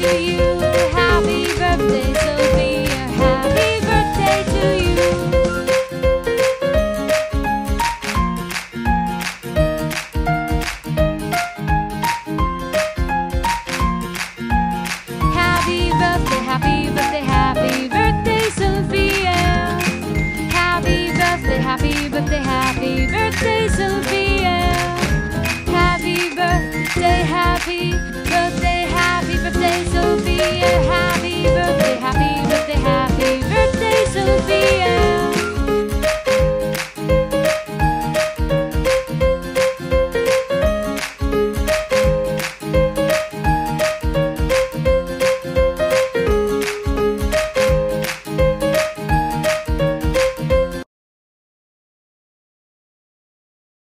to you.